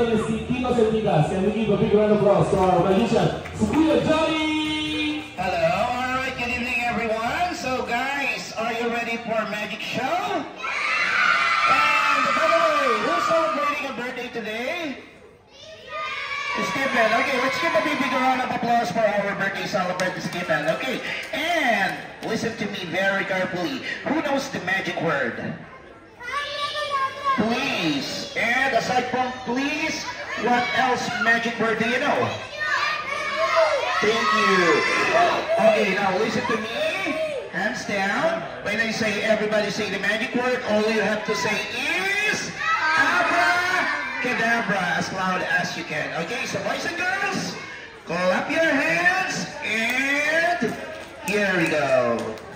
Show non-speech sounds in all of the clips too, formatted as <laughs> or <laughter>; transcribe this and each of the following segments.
Can we give a big round of applause to our magician, si Johnny! Hello, alright, good evening everyone. So guys, are you ready for a magic show? Yeah! And by the way, who's celebrating a birthday today? Stephen. Okay, let's give a big round of applause for our birthday celebrant, Stephen. Okay, and listen to me very carefully. Who knows the magic word? Please. And aside from please, what else magic word do you know? Thank you. Okay, now listen to me. Hands down. When I say everybody say the magic word, all you have to say is abracadabra as loud as you can. Okay, so boys and girls, clap your hands and here we go.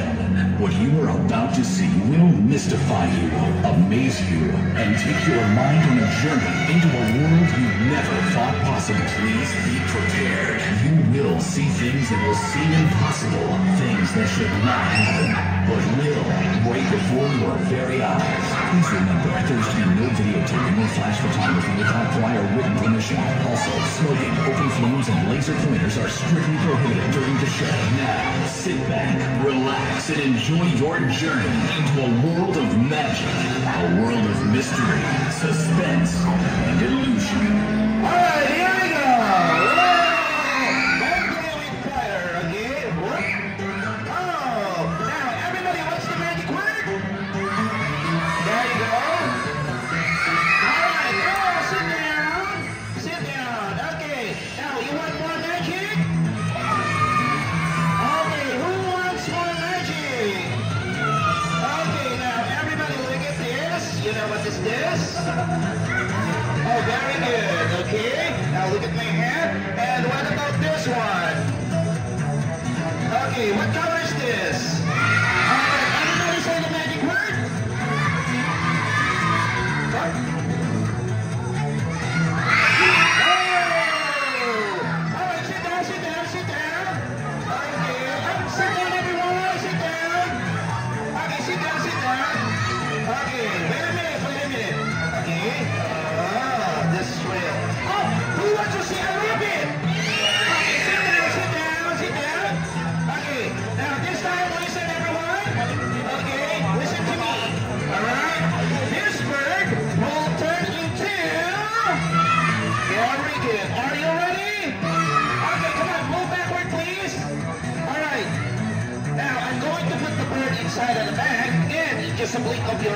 What you are about to see will mystify you, amaze you, and take your mind on a journey into a world you never thought possible. Please be prepared. You will see things that will seem impossible, things that should not happen, but will right before your very eyes. Please remember, there's to be no videotaping or flash photography without prior written permission. Also, smoking, open flames, and laser pointers are strictly prohibited during the show. Now, sit back, relax, and enjoy your journey into a world of magic, a world of mystery, suspense, and illusion. Alright, here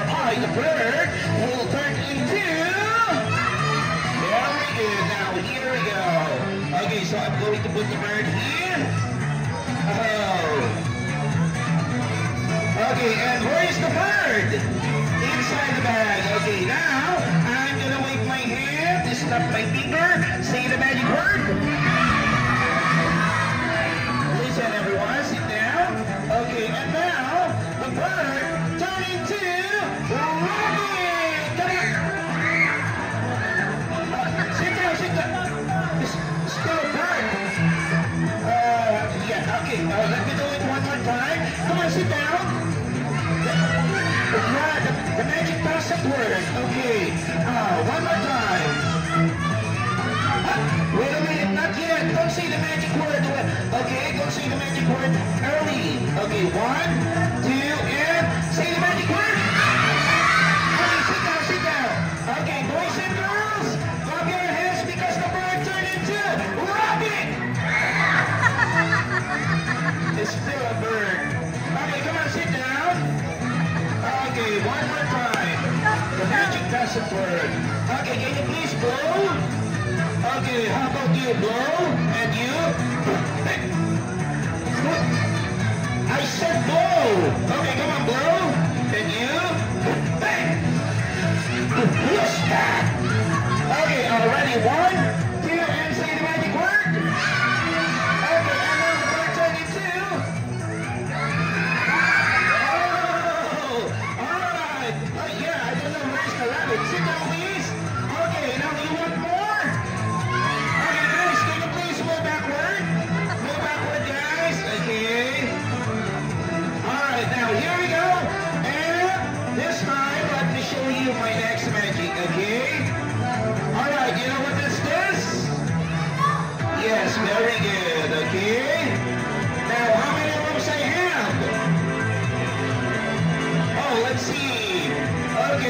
eye, the bird will turn into... Very good. Now, here we go. Okay, so I'm going to put the bird here. Oh. Okay, and where is the bird? Inside the bag. Okay, now, I'm going to wave my hand, stop my finger, say the magic word. Password. Okay. Uh, one more time. Wait a minute, not yet. Don't say the magic word. Okay, don't say the magic word early. Okay, one, two, blow?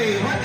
Okay,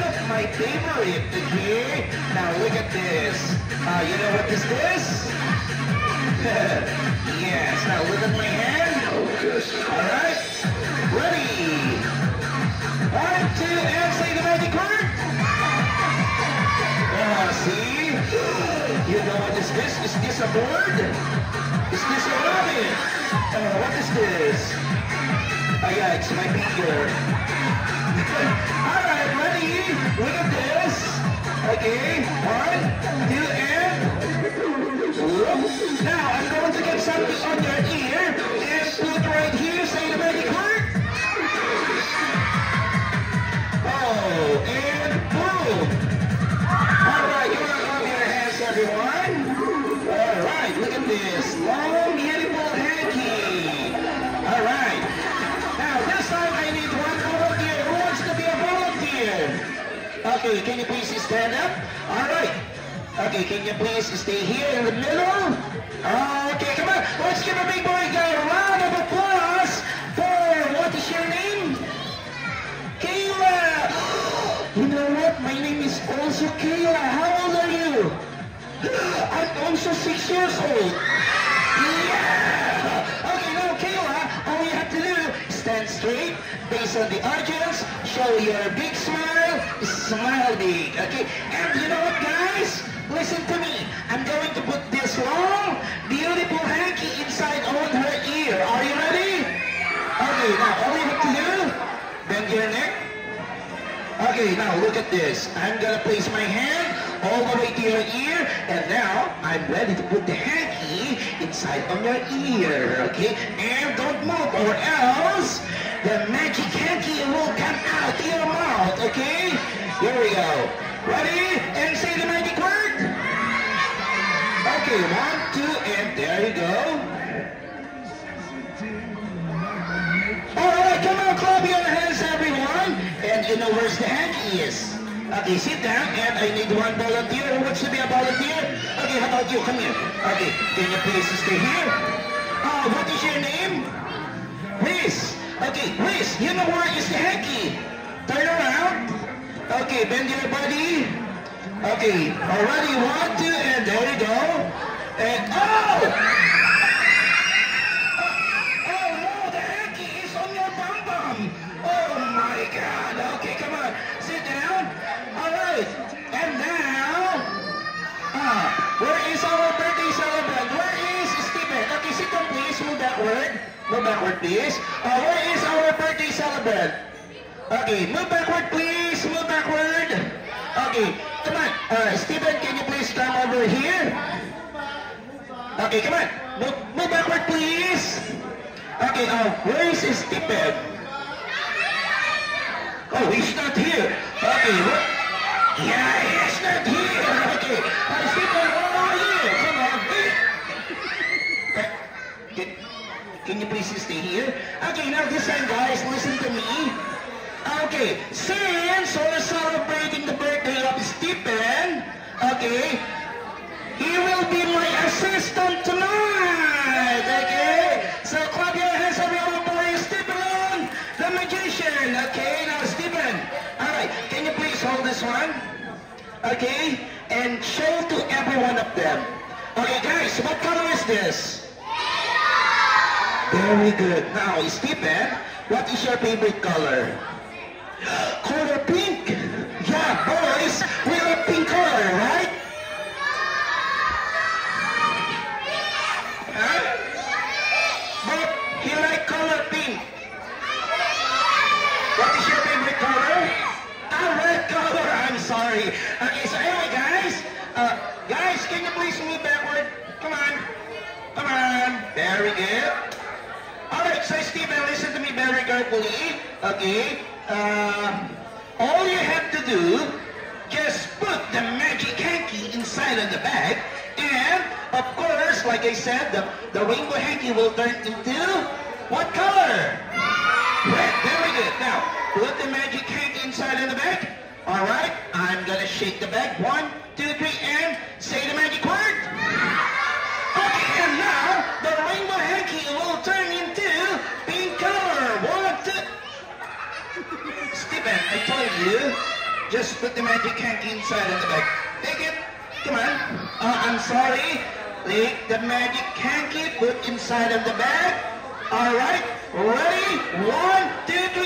one of my favorite, okay? Now, look at this. Uh, you know what this is? <laughs> yes, now look at my hand. Alright? Ready? One, two, and say the magic word. Ah, see? You know what is this? Is this a board? Is this a rabbit? Uh, what is this? Ah, yeah, it's my finger. Alright, ready? Look at this. Okay, one, two, and... Whoop. Now, I'm going to get something on your ear and put right here, say the magic Okay, can you please stand up? Alright. Okay, can you please stay here in the middle? Uh, okay, come on. Let's give a big boy guy a round of applause for, what is your name? Kayla! You know what? My name is also Kayla. How old are you? <gasps> I'm also six years old. Yeah! Okay, now Kayla, all you have to do is stand straight, face on the audience, show your big smile, smile big, okay? And you know what, guys? Listen to me. I'm going to put this long, beautiful hanky inside on her ear. Are you ready? Okay, now all you have to do, bend your neck, Okay, now look at this. I'm gonna place my hand all the way to your ear, and now I'm ready to put the hanky inside on your ear, okay? And don't move, or else the magic hanky will come out to your mouth, okay? Here we go. Ready? And say the magic word. Okay, one, two, and there you go. All right, come on, clap your hands, everyone. And you know where's the hanky is. Okay, sit down, and I need one volunteer. Who wants to be a volunteer? Okay, how about you? Come here. Okay, can you please stay here? Uh, what is your name? Liz. Okay, Liz, you know where is the hanky? Turn around. Okay, bend your body. Okay, already one, two, and there you go. And, oh! Oh no, the hanky is on your bum bum. Oh my god. Okay, come on. Sit down. All right. And now, ah, where is our birthday celebrant? Where is Stephen? Okay, sit down please. Move backward. Move backward please. Uh, where is our birthday celebrant? Okay, move backward please. Backward. Okay, come on. Uh, Stephen, can you please come over here? Okay, come on. Move, move backward, please. Okay, uh, where is Stephen? Oh, he's not here. Okay, what? Yeah, he's not here. Okay, uh, Stephen, where are you? Come on. Uh, Can, can you please stay here? Okay, now this time, guys, listen to me. Okay, since we're celebrating the birthday of Stephen, Okay? He will be my assistant tonight. Okay? So clap your hands everyone for oh Stephen, the magician. Okay, now Stephen. Alright, can you please hold this one? Okay? And show to every one of them. Okay guys, what color is this? Very good. Now, Stephen, what is your favorite color? Color pink. Yeah, boys, we love pink color, right? Huh? But he like color pink. What is your favorite color? Ah, red color. I'm sorry. Okay, so anyway, guys, uh, guys, can you please move backward? Come on. Come on. Very good. Alright, so Stephen, listen to me very carefully. Okay? Uh, all you have to do, just put the magic hanky inside of the bag. And, of course, like I said, the, the rainbow hanky will turn into what color? Red. Very good. Now, put the magic hanky inside of the bag. Alright? I'm gonna shake the bag. One, two, three, and say the magic word. Okay, and now the rainbow hanky will turn into pink color. One, two. Stephen, I told you, just put the magic hanky inside of the bag. Take it. Come on. Uh, I'm sorry. Take the magic hanky, put inside of the bag. All right. Ready? One, two, three,